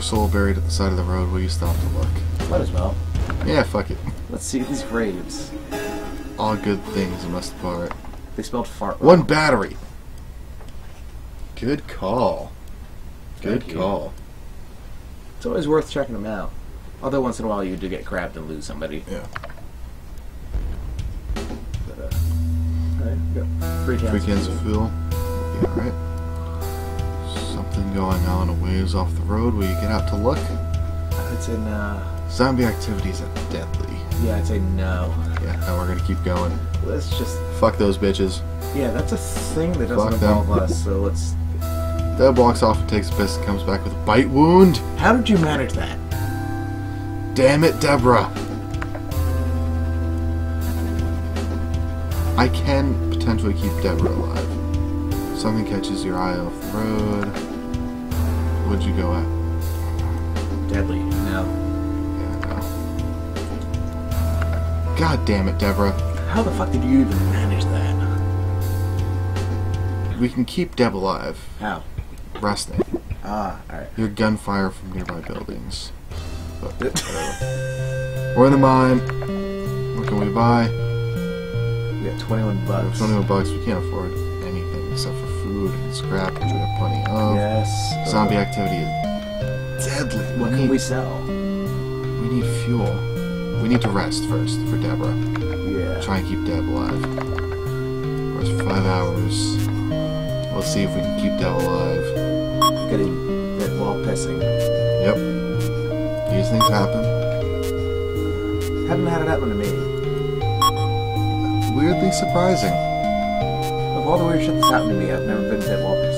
more soul buried at the side of the road. Will you stop to look? Might as well. Yeah, fuck it. Let's see these graves. All good things must part. They spelled fart. One battery. Good call. Good Thank you. call. It's always worth checking them out. Although once in a while you do get grabbed and lose somebody. Yeah. But, uh, alright, we got three cans. Three cans of fuel. Be alright. Going on a ways off the road. Will you get out to look? I'd say no. Zombie activities are deadly. Yeah, I'd say no. Yeah, now we're gonna keep going. Let's just. Fuck those bitches. Yeah, that's a thing that doesn't Fuck them. involve us. So let's. Deb walks off and takes a piss and comes back with a bite wound. How did you manage that? Damn it, Deborah. I can potentially keep Deborah alive. Something catches your eye off the road. Would you go at? Deadly. No. Yeah, no. God damn it, Deborah. How the fuck did you even manage that? We can keep Deb alive. How? Resting. Ah, alright. Your gunfire from nearby buildings. But whatever. We're in the mine. What can we buy? We got 21 bucks. 21 bucks. We can't afford anything except for food and scrap, which we have plenty of. Zombie activity is deadly. What we can need, we sell? we need fuel. We need to rest first for Deborah. Yeah. Try and keep Deb alive. For five hours. Let's see if we can keep Deb alive. Getting bit while pissing. Yep. These things happen. Haven't had it happen to me. Weirdly surprising. Of all the weird shit that's happened to me, I've never been while pissing.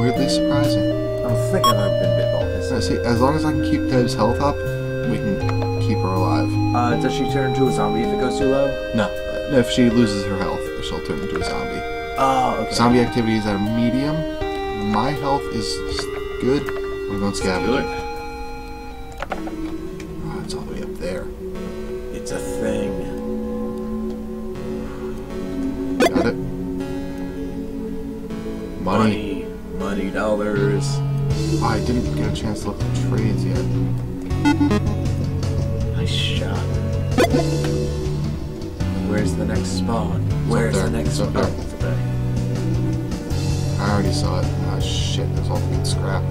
Weirdly surprising. I don't I've ever been bit while So, pissing. see, as long as I can keep Deb's health up, we can keep her alive. Uh, does she turn into a zombie if it goes too low? No. If she loses her health, she'll turn into a zombie. Oh, okay. Zombie activity is at a medium. My health is good. We're going scavenging. Oh, it's all the way up there. It's a thing. Got it. Money. Money. Money dollars. Oh, I didn't get a chance to look at trades yet. Nice shot. Where's the next spawn? Where's the next spawn? there. It's up there. I already saw it. Oh shit. There's all good scrap.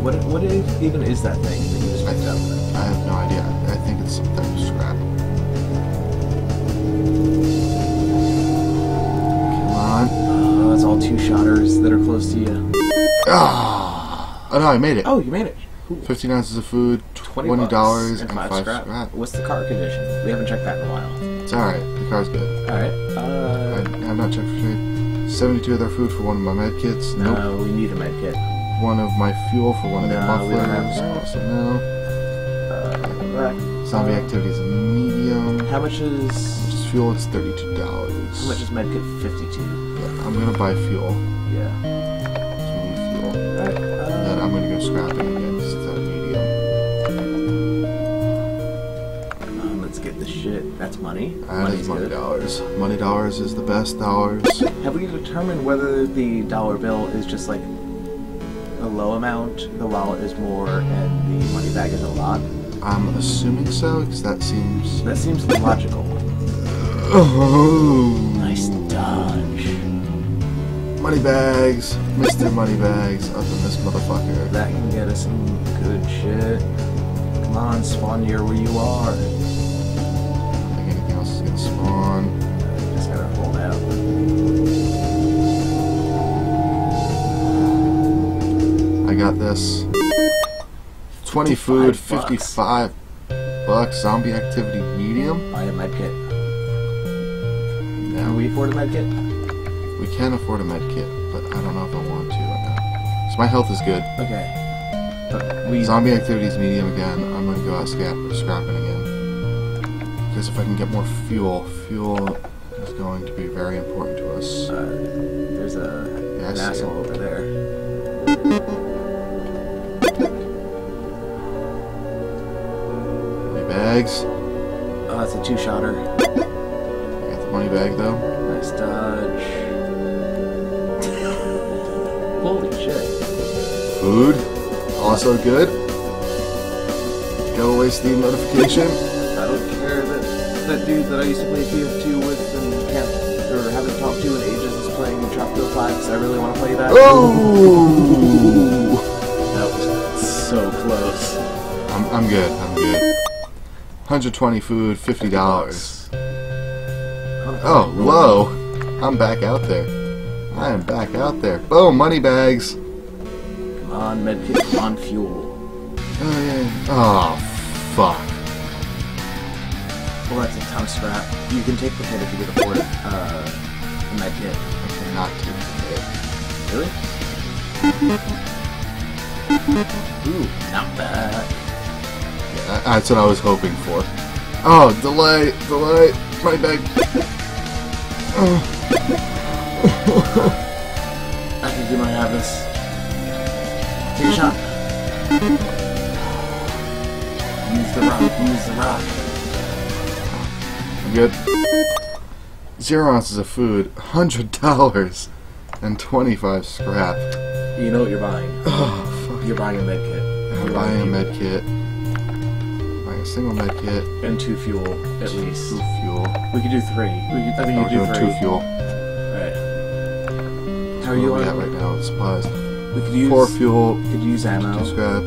What, what is- even is that thing that you just picked up? I have no idea. I think it's some type of scrap. Come on. Oh, Oh, it's all two shotters that are close to you. Ah! Oh no, I made it. Oh, you made it. Cool. 15 ounces of food, Twenty $20 and, and five, 5 scrap. scrap. What's the car condition? We haven't checked that in a while. It's alright. The car's good. All right. I Uh, have not checked for trade. 72 of their food for one of my med kits. Nope. no, we need a med kit. One of my fuel for one of their No, we mufflers. Also no. Uh, Zombie activities medium. how much is fuel, it's $32. how much is med kit? Fifty-two. Yeah, I'm gonna buy fuel. Yeah. 'cause we need fuel. Right. And then Uh, I'm gonna go scrapping again because it's a medium. um, let's get the shit. That's money. That Money's money good. dollars. Money dollars is the best dollars. Have we determined whether the dollar bill is just like a low amount, the wallet is more, and the money bag is a lot? I'm assuming so because that seems. That seems logical. Oh, Nice dodge. Money bags, Mr. Money Bags, up in this motherfucker. That can get us some good shit. Come on, spawn near where you are. I don't think anything else is gonna spawn. Uh, just gotta hold out. I got this. 20 food, 55 bucks. 55 bucks. Zombie activity medium. Buy a med kit. Can we afford a med kit? we can afford a med kit, but I don't know if I want to right now. So my health is good. Okay. But we Zombie activities medium again. I'm gonna go out scrap, scrapping again. Because if I can get more fuel, fuel is going to be very important to us. Uh, there's a Yeah, an asshole over there. Bags. Oh, it's a two-shotter. I got the money bag though. Nice dodge. Holy shit. Food. Also good. Go away Steam notification. I don't care that that dude that I used to play TF2 with and can't or haven't talked to in ages is playing Tropico 5 because I really want to play that. Oh! That was so close. I'm, I'm good. I'm good. 120 food, $50. Oh, whoa. I'm back out there. I am back out there. Boom, money bags. Come on, medkit, come on, fuel. Oh, yeah. Oh, fuck. Well, that's a of scrap. You can take the hit if you can afford it. Uh, a medkit. I cannot take the hit. Really? Ooh, not bad. Yeah, that's what I was hoping for. Oh, delay, delay. my bag. Oh. I think you might have this. Take a shot. Use the rock. Use the rock. I'm good. Zero ounces of food, hundred dollars, and twenty-five scrap. You know what you're buying. Oh, fuck. You're buying a med kit. I'm buying a buying med kit. Buying a single med kit. and two fuel at least. Two fuel. We could do three. We could, I think you do doing three. two fuel. Right. How are you on? at right now? with Supplies. We could use Four fuel, We Could use ammo. two scrap.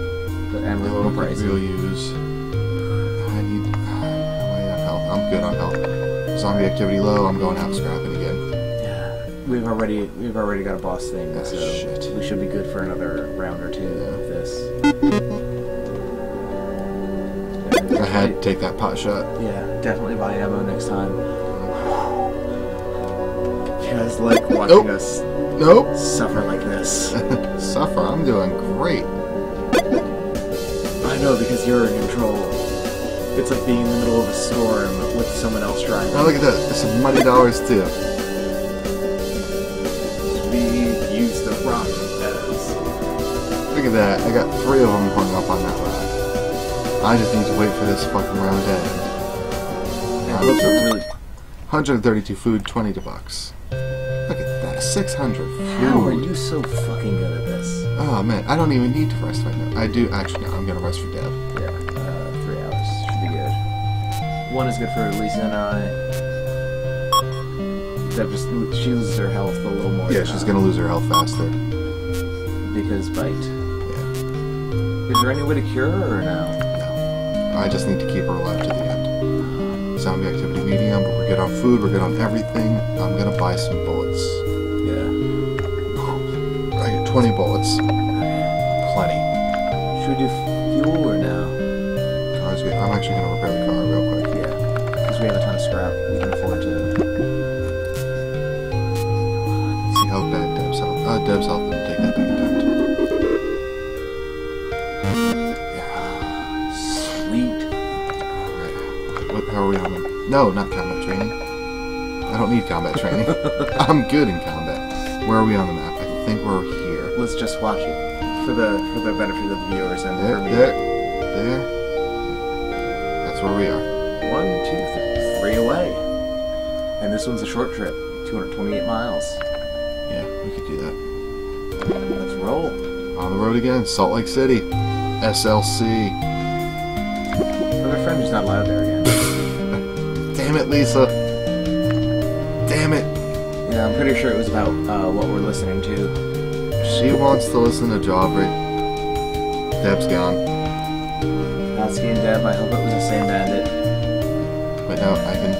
But ammo Yeah, a little could we'll use. I need. I on health? I'm good on health. Zombie activity low. I'm going out scrapping again. Yeah. We've already we've already got a boss thing, Ah, so shit. we should be good for another round or two Yeah. of this. To take that pot shot. Yeah, definitely buy ammo next time. Because like watching Nope. us Nope. suffer like this. Suffer. I'm doing great. I know because you're in control. It's like being in the middle of a storm with someone else driving. Now look at that. There's some money dollars too. We use the rock as Look at that. I got three of them hung up on that rock. I just need to wait for this fucking round to end. and those are really 132 food, 20 to bucks. Look at that. 600 food. How are you so fucking good at this? Oh man, I don't even need to rest right now. I do actually. No, I'm gonna rest for Deb. Yeah, uh, three hours should be good. One is good for Lisa and I. That just she loses her health a little more. Yeah, she's gonna lose her health faster. because bite. Yeah. Is there any way to cure her or no? I just need to keep her alive to the end. Zombie activity medium, but we're good on food. We're good on everything. I'm gonna buy some bullets. Yeah. I get 20 bullets. Plenty. Should we do fuel or no? Car's good. I'm actually gonna repair the car real quick. Yeah. Because we have a ton of scrap. We can afford to. See how bad Deb's health. Uh, Deb's health didn't take that big we on? No, not combat training. I don't need combat training. I'm good in combat. Where are we on the map? I think we're here. Let's just watch it for the for the benefit of the viewers and There, for me. there, there. That's where we are. One, two, three, three away. And this one's a short trip, 228 miles. Yeah, we could do that. Let's roll. On the road again, Salt Lake City. SLC. Another friend is not allowed there again. Damn it, Lisa. Damn it. yeah, I'm pretty sure it was about uh, what we're listening to. She wants to listen to Jawbreak. Deb's gone. Natsuki and Deb, I hope it was the same bandit. But no, I can.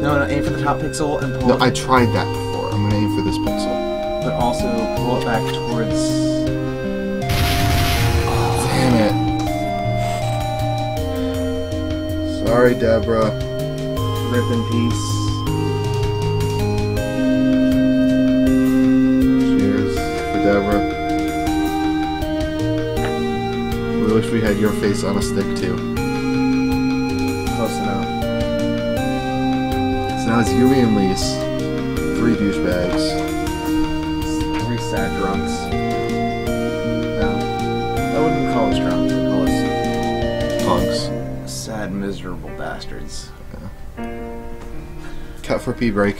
No, no, aim for the top pixel and pull No, I tried that before. I'm gonna aim for this pixel. but also pull it back towards. Damn it. Sorry, Deborah. Rip in peace. Cheers for Deborah. We wish we had your face on a stick too. Close enough. So now it's Yumi and Lise. Three douchebags. Three sad drunks. No, I wouldn't call us drunks. I'd call us Punks. sad, miserable bastards. Cut for a pee break.